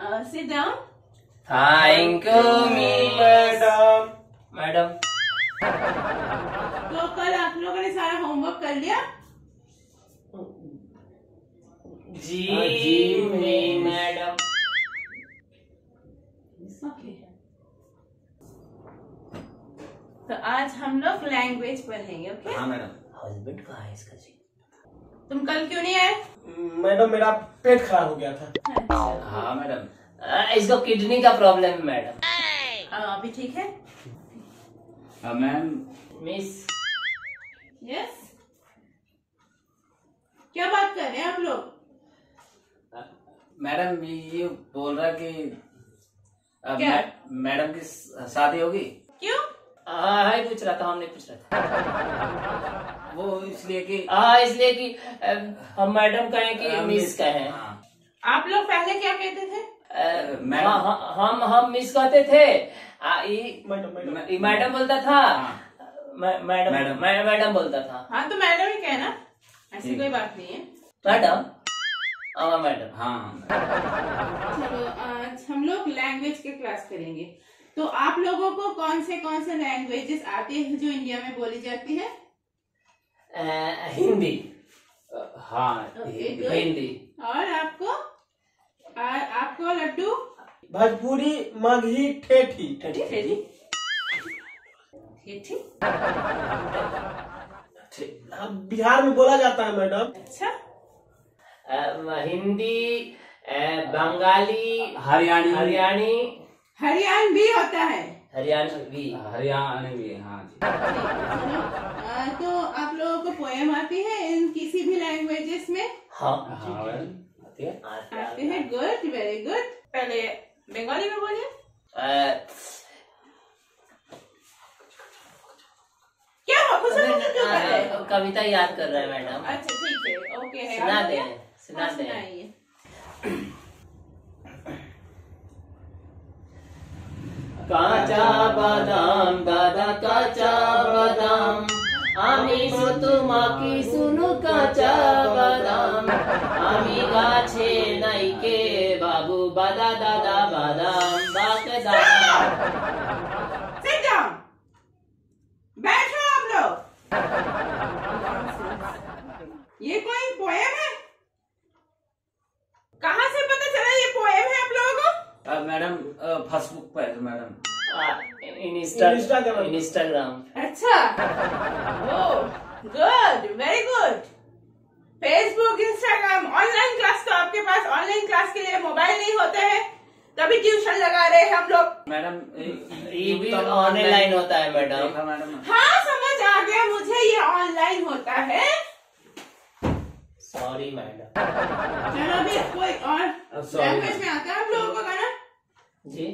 Uh, sit down. Thank you miss madam madam तो कल आप लोगों ने सारा होमवर्क कर लिया? जी हाँ, जी, मैडम ओके तो आज हम लोग लैंग्वेज पढ़ेंगे ओके हाँ मैडम हस्बैंड कहाँ है इसका जी। तुम कल क्यों नहीं आए? मैडम मेरा पेट खराब हो गया था। अच्छा हाँ मैडम। इसको किडनी का प्रॉब्लम है मैडम। अभी ठीक है? मैम। मिस। यस क्या बात कर रहे हैं आप लोग? मैडम ये बोल रहा कि क्या? मैडम की शादी होगी। क्यों? हाँ हाँ पूछ रहा था हमने पूछ रहा था। वो इसलिए कि हाँ इसलिए कि हम मैडम कहें कि मिस कहें। हाँ। आप लोग पहले क्या कहते थे? मैडम। हाँ, हाँ, हम हम मिस कहते थे। Madam madam. ई मैडम बोलता था। Madam madam. मैडम बोलता था। हाँ तो मैडम ही कहना ऐसी कोई बात नहीं है। मैडम? हाँ मैडम। हाँ चलो आज हम लोग लैंग्वेज के क्लास करेंगे। तो आप लोगों को कौन से कौन से लैंग्वेजेस आते है जो इंडिया में बोली जाती है? अ, हिंदी। हाँ Okay, हिंदी। और आपको? और आपको लड्डू? भोजपुरी मगही ठेठी। ठेठी? ठेठी। बिहार में बोला जाता है मैडम। अच्छा। हिंदी बंगाली हरियाणी हरियाणी हरियाण भी होता है। हरियाणवी हरियाणा भी हाँ जी। आ, तो आप लोगों को पोएम आती है इन किसी भी लैंग्वेजेस में? हाँ। हाँ आती है। आते हैं। गुड वेरी गुड पहले बंगाली में बोलिए। क्या हुआ? खुश क्यों कर रहे हैं? कविता याद कर रहा है मैडम। अच्छा ठीक है। ओके सुना दे सुना हाँ, दे। কাঁচা বাদাম, দাদা, কাঁচা বাদাম। আমি তোমাকে শুনু কাঁচা বাদাম। আমি গাছে নাইকে বাবু, বাদা, দাদা, বাদাম বাক দাদা। इंस्टाग्राम इंस्टाग्राम अच्छा। Good very good Facebook Instagram online class तो आपके पास ऑनलाइन क्लास के लिए मोबाइल नहीं होते हैं। तभी ट्यूशन लगा रहे हैं हम लोग। मैडम ये भी ऑनलाइन होता है मैडम मैडम हाँ समझ आ गया मुझे ये ऑनलाइन होता है। सॉरी मैडम चलो अभी कोई और लैंग्वेज में आता है आप लोगों को गाना। जी?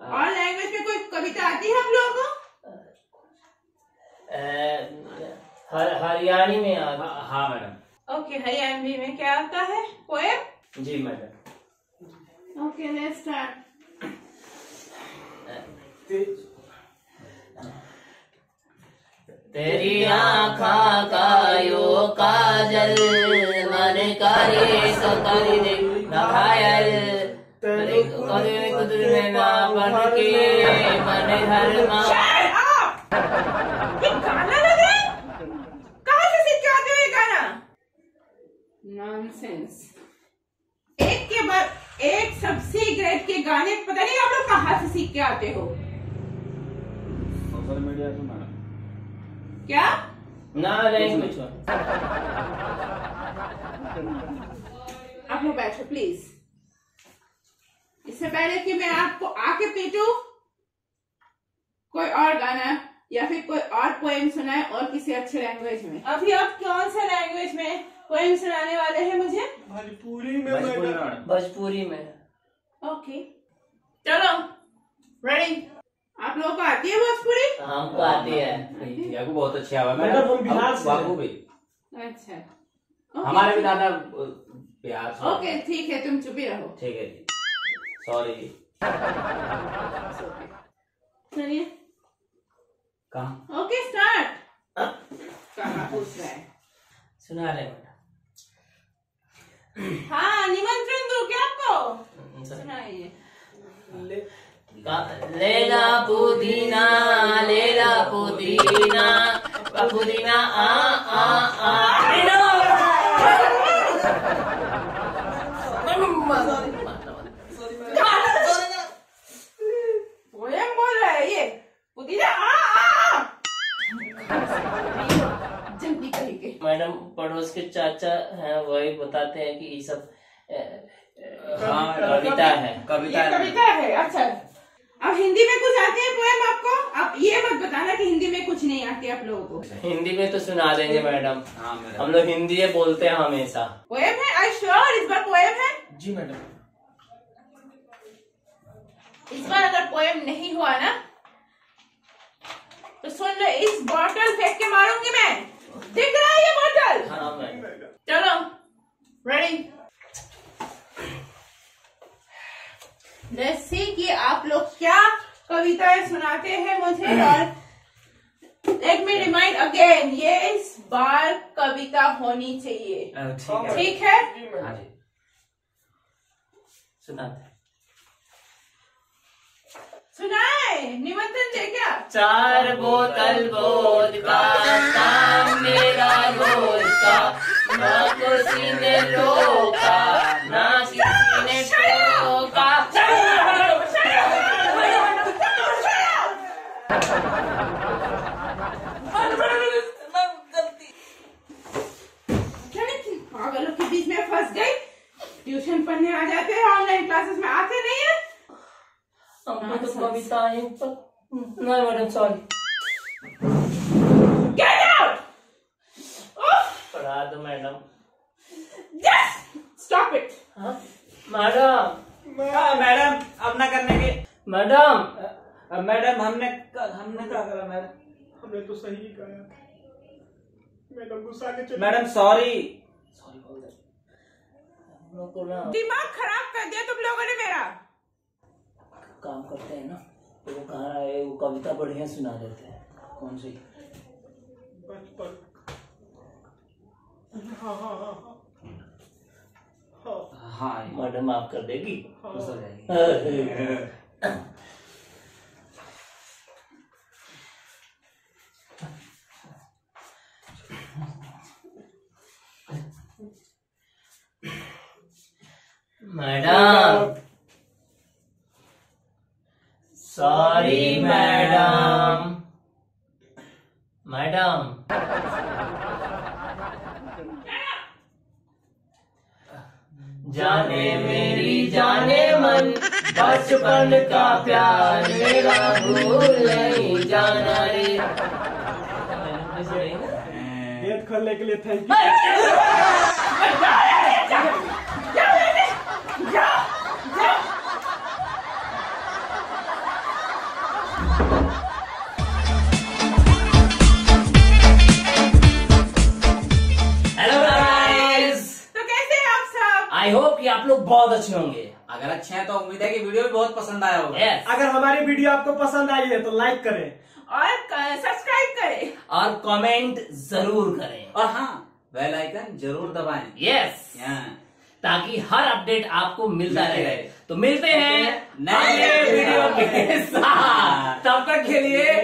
और लैंग्वेज में कोई कविता आती है हम लोगों को? हर हरियाणी में आ हाँ मैडम। ओके हरियाणवी में क्या आता है? पोएम जी मैडम। ओके लेट्स स्टार्ट तेरी आँखा का यो काजल मन करे सो कर दे न गाना लग रहा है? कहाँ से सीख के आते हो ये गाना? नॉनसेंस एक के बाद एक सबसे ग्रेट के गाने पता नहीं आप लोग कहाँ से सीख के आते हो? सोशल मीडिया से मैडम। क्या? ना लैंग्वेज आप लोग बैठो प्लीज़ इससे पहले कि मैं आपको आके पीटू कोई और गाना या फिर कोई और पोएम सुनाए और किसी अच्छे लैंग्वेज में। अभी आप कौन सा लैंग्वेज में पोएम सुनाने वाले हैं मुझे? भोजपुरी में भोजपुरी में ओके चलो रेडी आप लोगों को आती है भोजपुरी? हमको आती है। भैया को बहुत अच्छा हुआ मैडम, हम बिहार से बाबू भी अच्छा। हमारे भी दादा बिहार ओके ठीक है तुम चुप ही रहो। ठीक है जी। सॉरी चलिए। कहाँ? ओके स्टार्ट कहाँ पूछ रहा है? सुना रहे हाँ निमंत्रण दो क्या आपको? सुनाइए। लेला पुदीना लेला पुदीना पुदीना आ आ आ। पड़ोस के चाचा हैं वही बताते हैं कि ये सब हाँ, कविता है कविता ये कविता है अच्छा। अब हिंदी में कुछ आते हैं पोएम आपको? आप ये मत बताना कि हिंदी में कुछ नहीं आते आप लोगों को। हिंदी में तो सुना देंगे मैडम। हाँ मैडम। हम लोग हिंदी में बोलते हैं हमेशा। पोएम है? आई श्योर इस बार पोएम है? जी मैडम। इस बार अगर पोएम नहीं हुआ ना तो सुन लो इस बॉटल फेंक के मारूँगी मैं दिख रहा है ये बॉटल हाँ मैडम चलो रेडी लेट्स सी कि आप लोग क्या कविताएँ सुनाते हैं मुझे? और लेट मी रिमाइंड अगेन ये इस बार कविता होनी चाहिए। ठीक है। है? सुनाते सुनाए। निमंत्रण दे क्या? चार बोतल बोध का मेरा रोज का ना किसी ने रोका ना किसी ने टोका क्या पागलों के बीच में फंस गई ट्यूशन पढ़ने आ जाते हैं ऑनलाइन क्लासेस में आते नहीं है। हमको तो कविताएँ पर नहीं मैडम सॉरी गेट आउट पढ़ा दो मैडम। जस्ट स्टॉप इट हाँ? मैडम। हाँ, मैडम अब करने के। मैडम। मैडम हमने हमने क्या करा मैडम? हमने तो सही ही कहा। मैडम गुस्सा के मैडम सॉरी सॉरी बोल दे हम लोग को ना दिमाग खराब कर दिया तुम लोगों ने मेरा। काम करते हैं ना तो वो कहा है वो कविता बढ़िया सुना देते हैं। कौन सी? हाँ हाँ हाँ हाँ। मैडम माफ़ कर देगी? खुश हो। जाएगी मैडम सॉरी मैडम मैडम जाने मेरी जाने मन बचपन का प्यार मेरा भूल नहीं जाना रे गेट खोलने के लिए थैंक यू आई होप कि आप लोग बहुत अच्छे होंगे। अगर अच्छे हैं तो उम्मीद है कि वीडियो भी बहुत पसंद आया होगा। यस अगर हमारी वीडियो आपको पसंद आई है तो लाइक करें। और सब्सक्राइब करें। और कमेंट ज़रूर करें। और हाँ बेल आइकन ज़रूर दबाएँ। यस हाँ। ताकि हर अपडेट आपको मिलता रहे। तो मिलते हैं नए नए वीडियो के साथ। तब तक के लिए